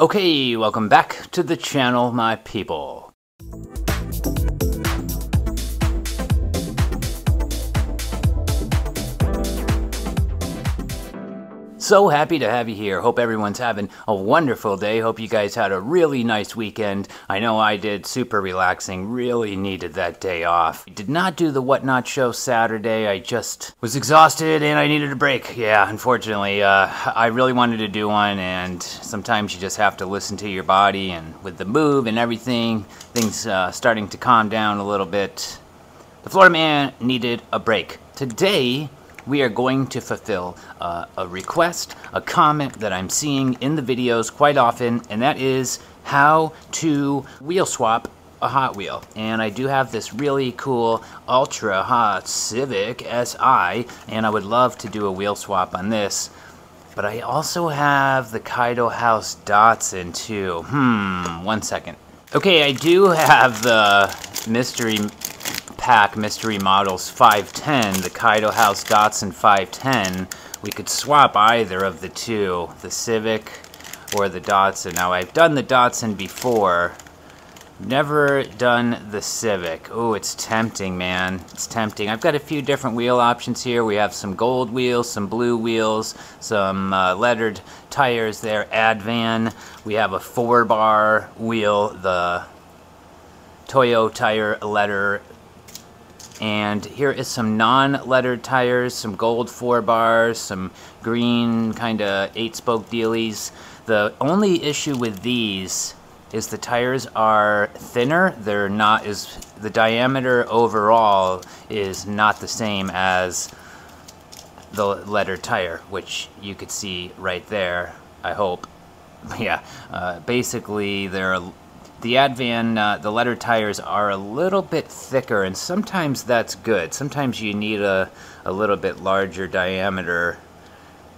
Okay, welcome back to the channel, my people. So happy to have you here. Hope everyone's having a wonderful day. Hope you guys had a really nice weekend. I know I did. Super relaxing. Really needed that day off. Did not do the Whatnot show Saturday. I just was exhausted and I needed a break. Yeah, unfortunately. Uh, I really wanted to do one, and sometimes you just have to listen to your body. And with the move and everything, things uh, starting to calm down a little bit, the Florida man needed a break. Today, we are going to fulfill uh, a request, a comment that I'm seeing in the videos quite often, and that is how to wheel swap a Hot Wheel. And I do have this really cool Ultra Hot Civic SI, and I would love to do a wheel swap on this. But I also have the Kaido House Datsun too. Hmm, one second. Okay, I do have the mystery pack Mystery Models 510, the Kaido House Datsun 510, we could swap either of the two, the Civic or the Datsun. Now, I've done the Datsun before, never done the Civic. Oh, it's tempting, man. It's tempting. I've got a few different wheel options here. We have some gold wheels, some blue wheels, some uh, lettered tires there, Advan. We have a four bar wheel, the Toyo tire letter and here is some non-lettered tires, some gold 4 bars, some green kind of 8-spoke dealies. The only issue with these is the tires are thinner. They're not as the diameter overall is not the same as the letter tire, which you could see right there. I hope. Yeah, uh, basically they're the Advan, uh, the letter tires are a little bit thicker, and sometimes that's good. Sometimes you need a, a little bit larger diameter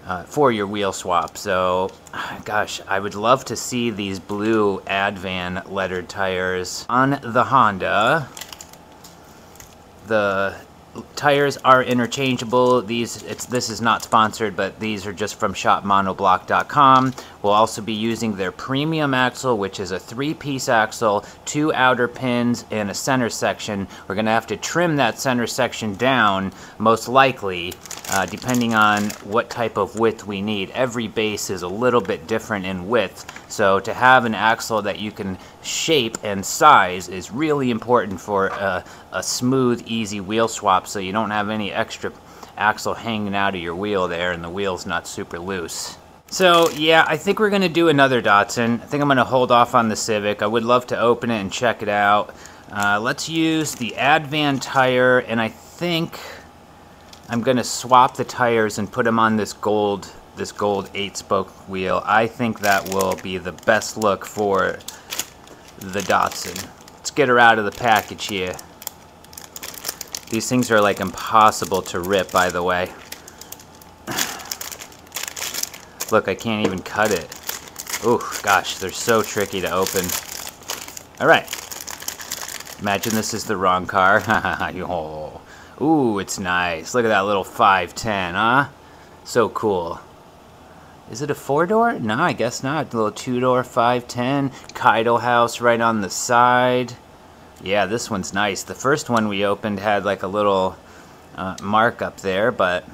uh, for your wheel swap. So, gosh, I would love to see these blue Advan lettered tires on the Honda. The tires are interchangeable. These, it's this is not sponsored, but these are just from shopmonoblock.com. We'll also be using their premium axle, which is a three-piece axle, two outer pins, and a center section. We're going to have to trim that center section down, most likely, uh, depending on what type of width we need. Every base is a little bit different in width, so to have an axle that you can shape and size is really important for a, a smooth, easy wheel swap so you don't have any extra axle hanging out of your wheel there and the wheel's not super loose. So yeah, I think we're going to do another Datsun. I think I'm going to hold off on the Civic. I would love to open it and check it out. Uh, let's use the Advan tire, and I think I'm going to swap the tires and put them on this gold this gold eight spoke wheel. I think that will be the best look for the Datsun. Let's get her out of the package here. These things are like impossible to rip, by the way. Look, I can't even cut it. Oh, gosh, they're so tricky to open. Alright. Imagine this is the wrong car. oh. Ooh, it's nice. Look at that little 510, huh? So cool. Is it a four-door? No, I guess not. A little two-door 510. Kaido house right on the side. Yeah, this one's nice. The first one we opened had like a little uh, mark up there, but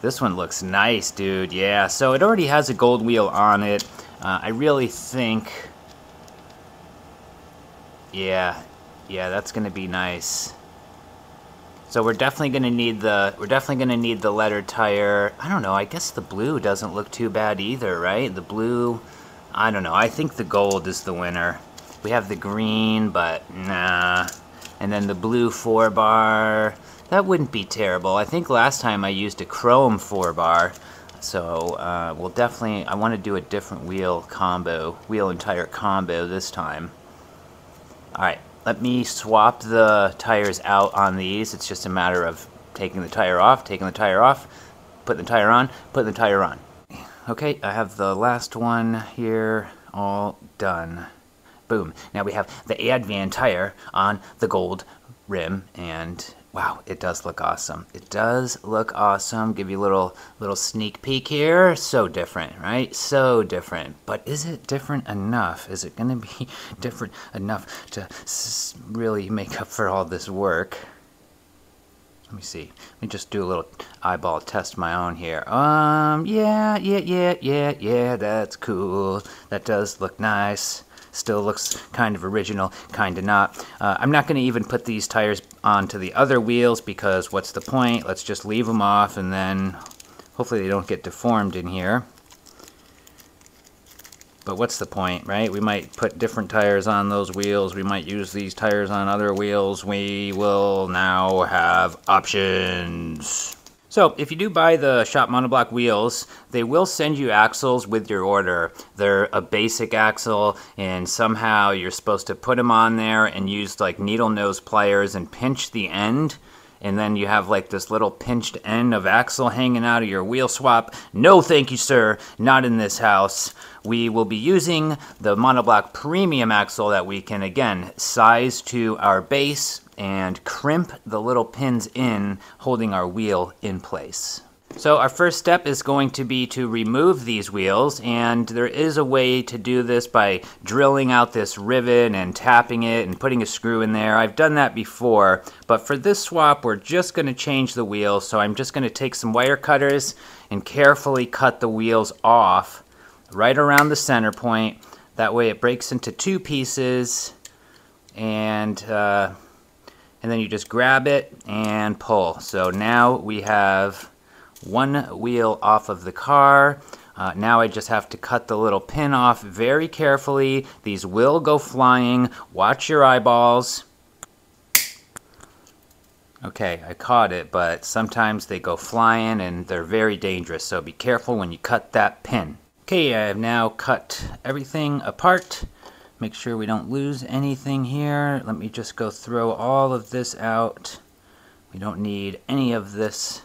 this one looks nice, dude. Yeah, so it already has a gold wheel on it. Uh, I really think... Yeah, yeah, that's going to be nice. So we're definitely going to need the we're definitely going to need the letter tire. I don't know. I guess the blue doesn't look too bad either, right? The blue, I don't know. I think the gold is the winner. We have the green, but nah. And then the blue 4 bar. That wouldn't be terrible. I think last time I used a chrome 4-bar. So uh, we'll definitely, I want to do a different wheel combo, wheel and tire combo this time. Alright, let me swap the tires out on these. It's just a matter of taking the tire off, taking the tire off, putting the tire on, putting the tire on. Okay, I have the last one here all done. Boom. Now we have the Advan tire on the gold rim and Wow, it does look awesome. It does look awesome. Give you a little little sneak peek here. So different, right? So different. But is it different enough? Is it going to be different enough to really make up for all this work? Let me see. Let me just do a little eyeball test my own here. Um, yeah, yeah, yeah, yeah, yeah, that's cool. That does look nice. Still looks kind of original, kind of not. Uh, I'm not going to even put these tires onto the other wheels because what's the point? Let's just leave them off and then hopefully they don't get deformed in here. But what's the point, right? We might put different tires on those wheels. We might use these tires on other wheels. We will now have options. So if you do buy the Shop Monoblock wheels, they will send you axles with your order. They're a basic axle and somehow you're supposed to put them on there and use like needle nose pliers and pinch the end and then you have like this little pinched end of axle hanging out of your wheel swap. No thank you sir, not in this house. We will be using the monoblock premium axle that we can again size to our base and crimp the little pins in holding our wheel in place. So our first step is going to be to remove these wheels and there is a way to do this by drilling out this rivet and tapping it and putting a screw in there. I've done that before but for this swap we're just going to change the wheels so I'm just going to take some wire cutters and carefully cut the wheels off right around the center point. That way it breaks into two pieces and uh, and then you just grab it and pull. So now we have one wheel off of the car. Uh, now I just have to cut the little pin off very carefully. These will go flying. Watch your eyeballs. Okay, I caught it, but sometimes they go flying and they're very dangerous, so be careful when you cut that pin. Okay, I have now cut everything apart. Make sure we don't lose anything here. Let me just go throw all of this out. We don't need any of this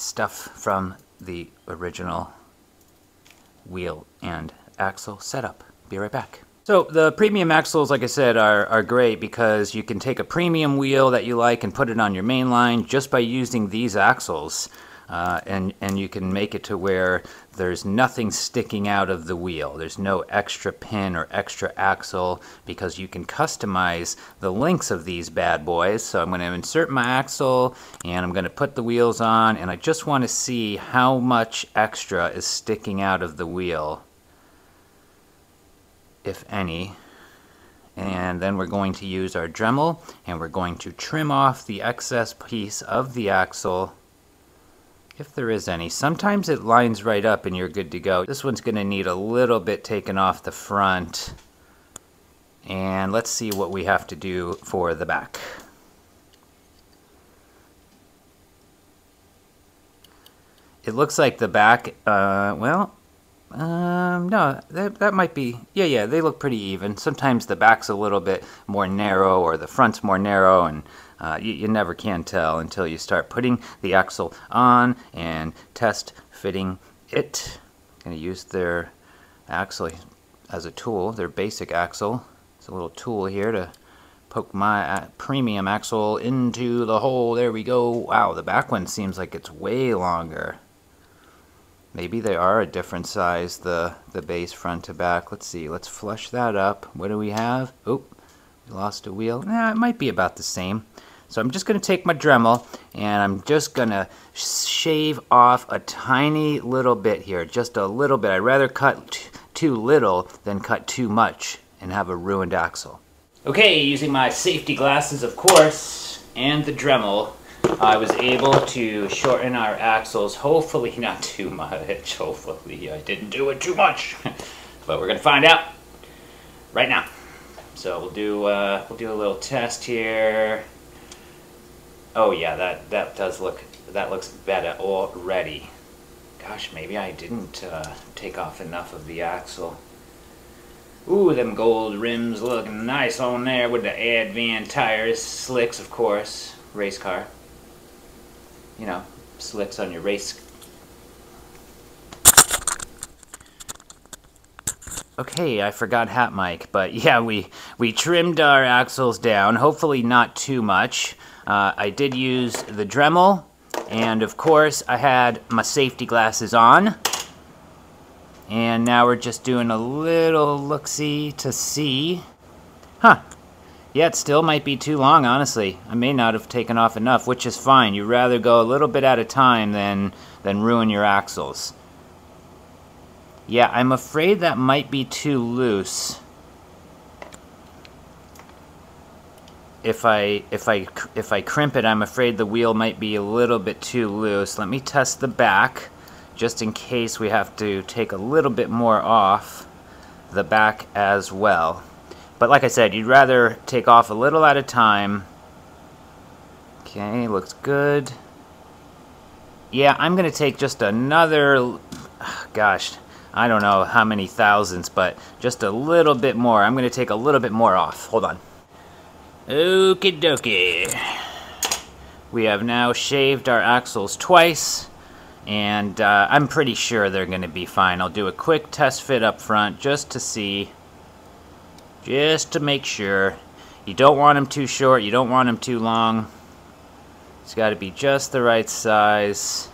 stuff from the original wheel and axle setup. Be right back. So the premium axles, like I said, are, are great because you can take a premium wheel that you like and put it on your main line just by using these axles. Uh, and, and you can make it to where there's nothing sticking out of the wheel. There's no extra pin or extra axle because you can customize the lengths of these bad boys. So I'm going to insert my axle and I'm going to put the wheels on and I just want to see how much extra is sticking out of the wheel, if any. And then we're going to use our Dremel and we're going to trim off the excess piece of the axle if there is any. Sometimes it lines right up and you're good to go. This one's going to need a little bit taken off the front. And let's see what we have to do for the back. It looks like the back, uh, well, um, no, that, that might be, yeah, yeah, they look pretty even. Sometimes the back's a little bit more narrow or the front's more narrow and uh, you, you never can tell until you start putting the axle on and test fitting it. Going to use their axle as a tool, their basic axle. It's a little tool here to poke my uh, premium axle into the hole. There we go. Wow, the back one seems like it's way longer. Maybe they are a different size, the, the base front to back. Let's see. Let's flush that up. What do we have? Oh, we lost a wheel. Nah, it might be about the same. So I'm just going to take my Dremel and I'm just going to shave off a tiny little bit here. Just a little bit. I'd rather cut too little than cut too much and have a ruined axle. Okay, using my safety glasses, of course, and the Dremel, I was able to shorten our axles, hopefully not too much. Hopefully I didn't do it too much. but we're going to find out right now. So we'll do, uh, we'll do a little test here. Oh yeah, that, that does look, that looks better already. Gosh, maybe I didn't uh, take off enough of the axle. Ooh, them gold rims look nice on there with the Advan tires. Slicks, of course. Race car. You know, slicks on your race. Okay, I forgot hat mic, but yeah, we, we trimmed our axles down, hopefully not too much. Uh, I did use the Dremel, and of course I had my safety glasses on. And now we're just doing a little look-see to see. Huh. Yeah, it still might be too long, honestly. I may not have taken off enough, which is fine. You'd rather go a little bit at a time than, than ruin your axles. Yeah, I'm afraid that might be too loose. If I if I if I crimp it, I'm afraid the wheel might be a little bit too loose. Let me test the back just in case we have to take a little bit more off the back as well. But like I said, you'd rather take off a little at a time. Okay, looks good. Yeah, I'm to take just another, gosh, I don't know how many thousands, but just a little bit more. I'm to take a little bit more off. Hold on. Okie dokie. We have now shaved our axles twice, and uh, I'm pretty sure they're going to be fine. I'll do a quick test fit up front just to see, just to make sure. You don't want them too short, you don't want them too long. It's got to be just the right size.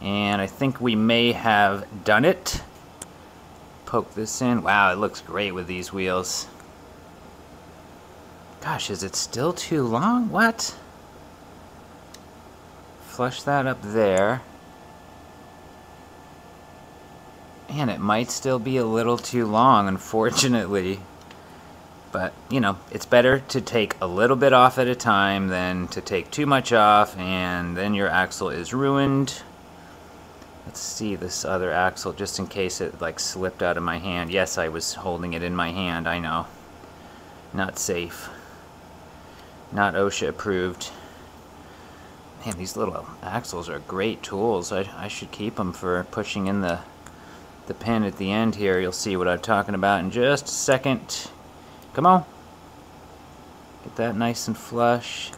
And I think we may have done it. Poke this in. Wow, it looks great with these wheels. Gosh, is it still too long? What? Flush that up there. Man, it might still be a little too long, unfortunately. But, you know, it's better to take a little bit off at a time than to take too much off and then your axle is ruined. Let's see this other axle just in case it like slipped out of my hand. Yes, I was holding it in my hand, I know. Not safe. Not OSHA approved. Man, these little axles are great tools. I, I should keep them for pushing in the, the pin at the end here. You'll see what I'm talking about in just a second. Come on. Get that nice and flush.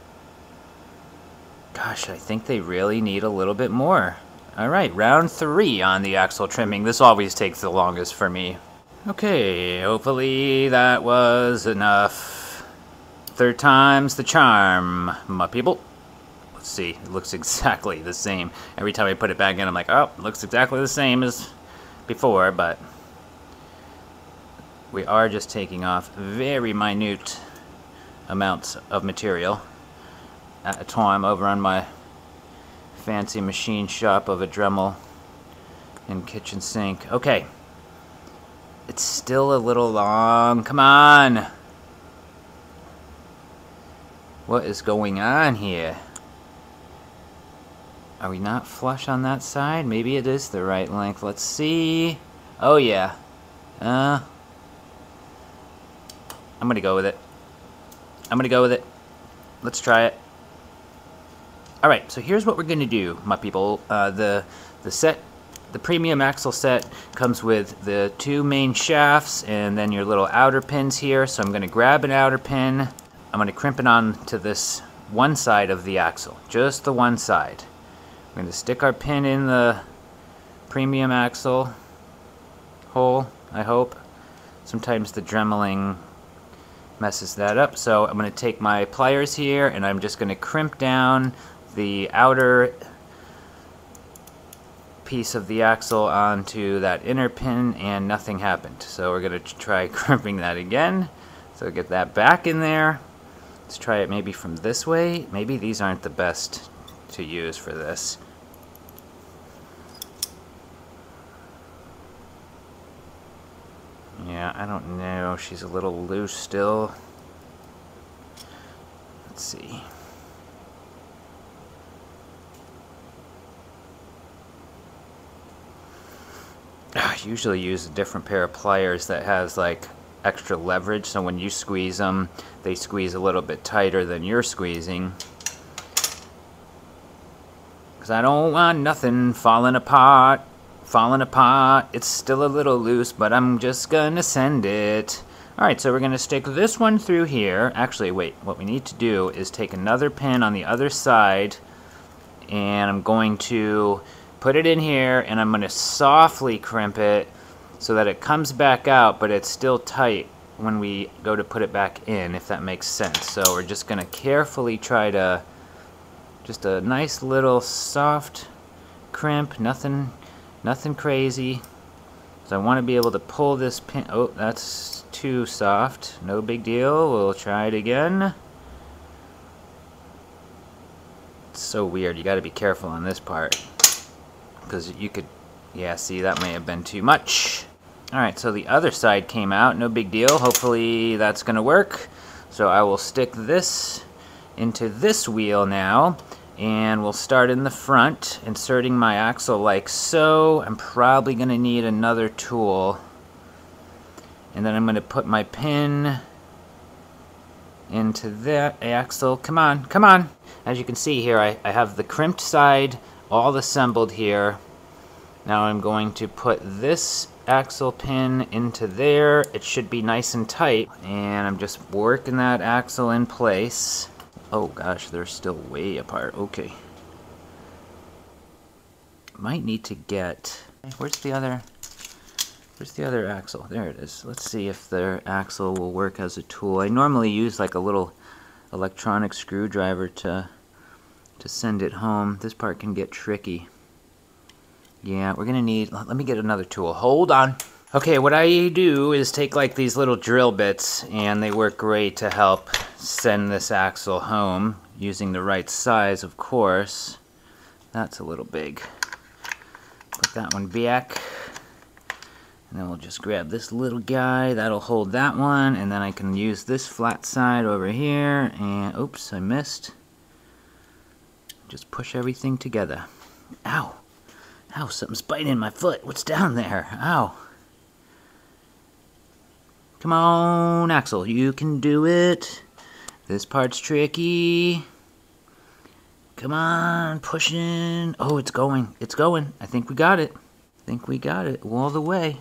Gosh, I think they really need a little bit more. Alright, round three on the axle trimming. This always takes the longest for me. Okay, hopefully that was enough. Third time's the charm, my people. Let's see, it looks exactly the same. Every time I put it back in, I'm like, oh, looks exactly the same as before, but we are just taking off very minute amounts of material at a time over on my fancy machine shop of a Dremel and kitchen sink. Okay. It's still a little long. Come on. What is going on here? Are we not flush on that side? Maybe it is the right length. Let's see. Oh, yeah. Uh, I'm gonna go with it. I'm gonna go with it. Let's try it. Alright, so here's what we're going to do, my people. Uh, the, the set, the premium axle set comes with the two main shafts and then your little outer pins here. So I'm going to grab an outer pin. I'm going to crimp it on to this one side of the axle, just the one side. We're going to stick our pin in the premium axle hole, I hope. Sometimes the dremeling messes that up. So I'm going to take my pliers here and I'm just going to crimp down the outer piece of the axle onto that inner pin and nothing happened. So we're going to try crimping that again. So get that back in there. Let's try it maybe from this way. Maybe these aren't the best to use for this. Yeah, I don't know. She's a little loose still. Let's see. Ah, I usually use a different pair of pliers that has like extra leverage. So when you squeeze them they squeeze a little bit tighter than you're squeezing. Because I don't want nothing falling apart falling apart. It's still a little loose but I'm just gonna send it. Alright so we're gonna stick this one through here. Actually wait what we need to do is take another pin on the other side and I'm going to put it in here and I'm going to softly crimp it so that it comes back out, but it's still tight when we go to put it back in, if that makes sense. So we're just going to carefully try to, just a nice little soft crimp, nothing, nothing crazy. So I want to be able to pull this pin, oh, that's too soft, no big deal, we'll try it again. It's so weird, you got to be careful on this part, because you could, yeah, see, that may have been too much. Alright, so the other side came out, no big deal. Hopefully that's going to work. So I will stick this into this wheel now, and we'll start in the front, inserting my axle like so. I'm probably going to need another tool. And then I'm going to put my pin into that axle. Come on, come on. As you can see here, I, I have the crimped side all assembled here. Now I'm going to put this axle pin into there. It should be nice and tight. And I'm just working that axle in place. Oh gosh, they're still way apart. Okay. Might need to get... Where's the other... Where's the other axle? There it is. Let's see if the axle will work as a tool. I normally use like a little electronic screwdriver to to send it home. This part can get tricky. Yeah, we're gonna need, let me get another tool. Hold on. Okay, what I do is take like these little drill bits and they work great to help send this axle home using the right size, of course. That's a little big. Put that one back. And then we'll just grab this little guy. That'll hold that one. And then I can use this flat side over here. And, oops, I missed. Just push everything together. Ow. Ow, something's biting in my foot. What's down there? Ow. Come on, axle, you can do it. This part's tricky. Come on, pushing. Oh, it's going. It's going. I think we got it. I think we got it all the way.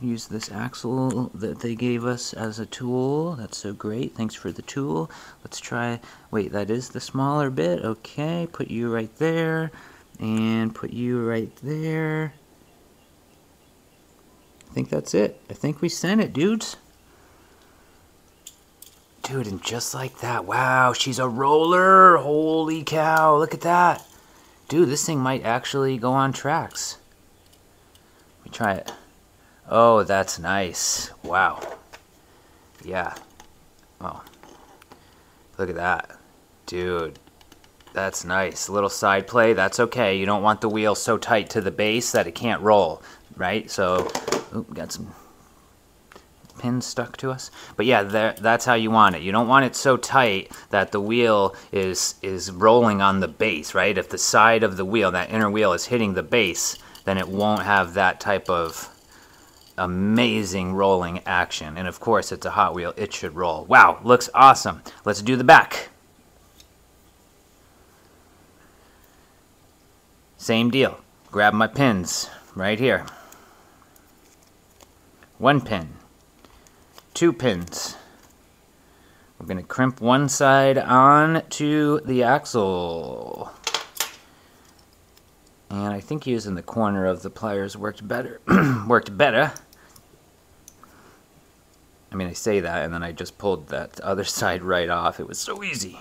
Use this axle that they gave us as a tool. That's so great. Thanks for the tool. Let's try. Wait, that is the smaller bit. Okay, put you right there and put you right there. I think that's it. I think we sent it, dudes. Dude, and just like that, wow, she's a roller. Holy cow, look at that. Dude, this thing might actually go on tracks. Let me try it. Oh, that's nice. Wow. Yeah. Oh. Look at that. Dude, that's nice. A little side play, that's okay. You don't want the wheel so tight to the base that it can't roll, right? So, ooh, got some pins stuck to us. But yeah, there, that's how you want it. You don't want it so tight that the wheel is is rolling on the base, right? If the side of the wheel, that inner wheel is hitting the base, then it won't have that type of amazing rolling action. And of course, it's a Hot Wheel. It should roll. Wow, looks awesome. Let's do the back. Same deal. Grab my pins right here. One pin. Two pins. We're going to crimp one side on to the axle. And I think using the corner of the pliers worked better. worked better. I mean, I say that, and then I just pulled that other side right off. It was so easy.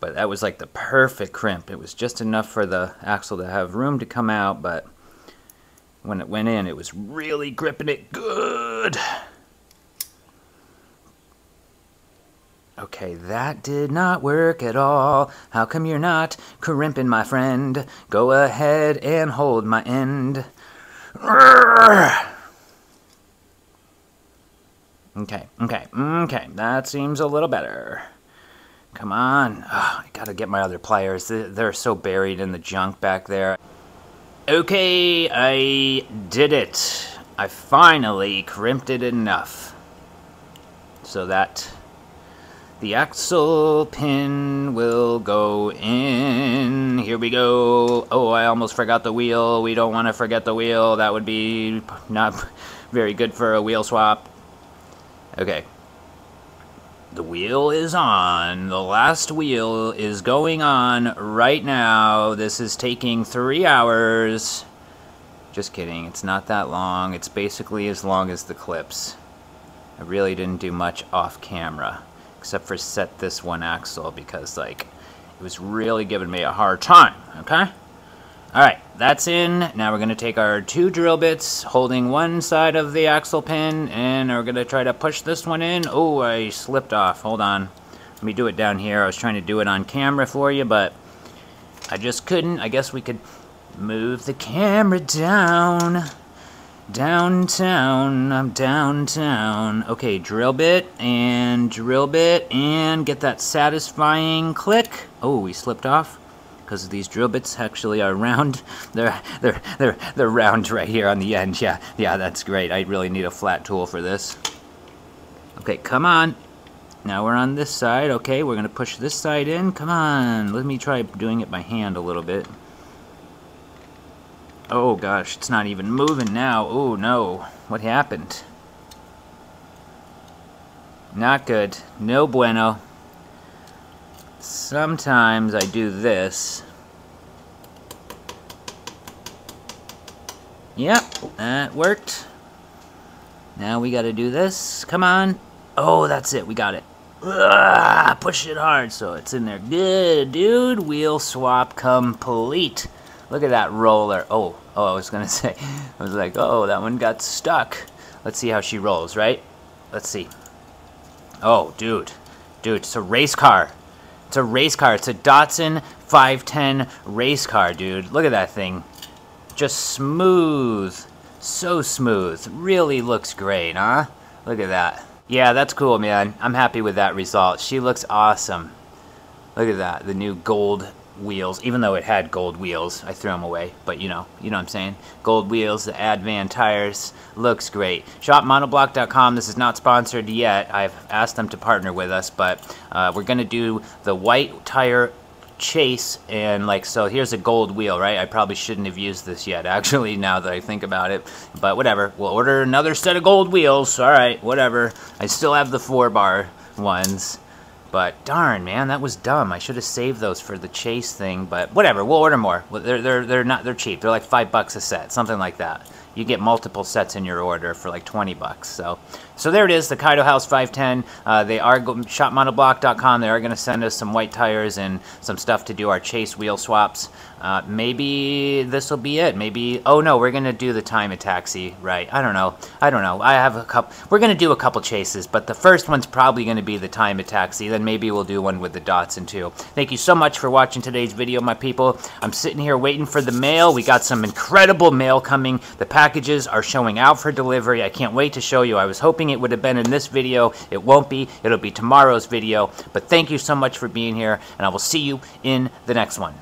But that was like the perfect crimp. It was just enough for the axle to have room to come out, but when it went in, it was really gripping it good. Okay, that did not work at all. How come you're not crimping, my friend? Go ahead and hold my end. Okay, okay, okay. That seems a little better. Come on. Oh, I gotta get my other pliers. They're so buried in the junk back there. Okay, I did it. I finally crimped it enough. So that the axle pin will go in. Here we go. Oh, I almost forgot the wheel. We don't want to forget the wheel. That would be not very good for a wheel swap. Okay, the wheel is on. The last wheel is going on right now. This is taking three hours. Just kidding, it's not that long. It's basically as long as the clips. I really didn't do much off camera, except for set this one axle because like, it was really giving me a hard time, okay? Alright, that's in. Now we're going to take our two drill bits, holding one side of the axle pin, and we're going to try to push this one in. Oh, I slipped off. Hold on. Let me do it down here. I was trying to do it on camera for you, but I just couldn't. I guess we could Move the camera down. Downtown, I'm downtown. Okay, drill bit and drill bit and get that satisfying click. Oh, we slipped off because these drill bits actually are round. They're they're they're they're round right here on the end. Yeah, yeah, that's great. I really need a flat tool for this. Okay, come on. Now we're on this side. Okay, we're gonna push this side in. Come on. Let me try doing it by hand a little bit. Oh gosh, it's not even moving now. Oh no, what happened? Not good. No bueno. Sometimes I do this. Yep, that worked. Now we gotta do this. Come on. Oh, that's it. We got it. Ugh, push it hard so it's in there. Good, dude. Wheel swap complete. Look at that roller. Oh, oh, I was to say, I was like, oh, that one got stuck. Let's see how she rolls, right? Let's see. Oh, dude. Dude, it's a race car. It's a race car. It's a Datsun 510 race car, dude. Look at that thing. Just smooth. So smooth. Really looks great, huh? Look at that. Yeah, that's cool, man. I'm happy with that result. She looks awesome. Look at that. The new gold wheels, even though it had gold wheels. I threw them away, but you know, you know what I'm saying. Gold wheels, the Advan tires, looks great. ShopMonoblock.com, this is not sponsored yet. I've asked them to partner with us, but uh, we're going to do the white tire chase and like so here's a gold wheel right I probably shouldn't have used this yet actually now that I think about it but whatever we'll order another set of gold wheels all right whatever I still have the four bar ones but darn, man, that was dumb. I should have saved those for the chase thing. But whatever, we'll order more. They're they're they're not they're cheap. They're like five bucks a set, something like that. You get multiple sets in your order for like 20 bucks. So so there it is, the Kaido House 510. Uh, they are shopmonoblock.com. They are going to send us some white tires and some stuff to do our chase wheel swaps. Uh, maybe this will be it. Maybe, oh no, we're going to do the Time Attaxi, right? I don't know. I don't know. I have a couple, we're going to do a couple chases, but the first one's probably going to be the Time Attaxi. Then maybe we'll do one with the Datsun too. Thank you so much for watching today's video, my people. I'm sitting here waiting for the mail. We got some incredible mail coming. The packages are showing out for delivery. I can't wait to show you. I was it would have been in this video. It won't be. It'll be tomorrow's video. But thank you so much for being here, and I will see you in the next one.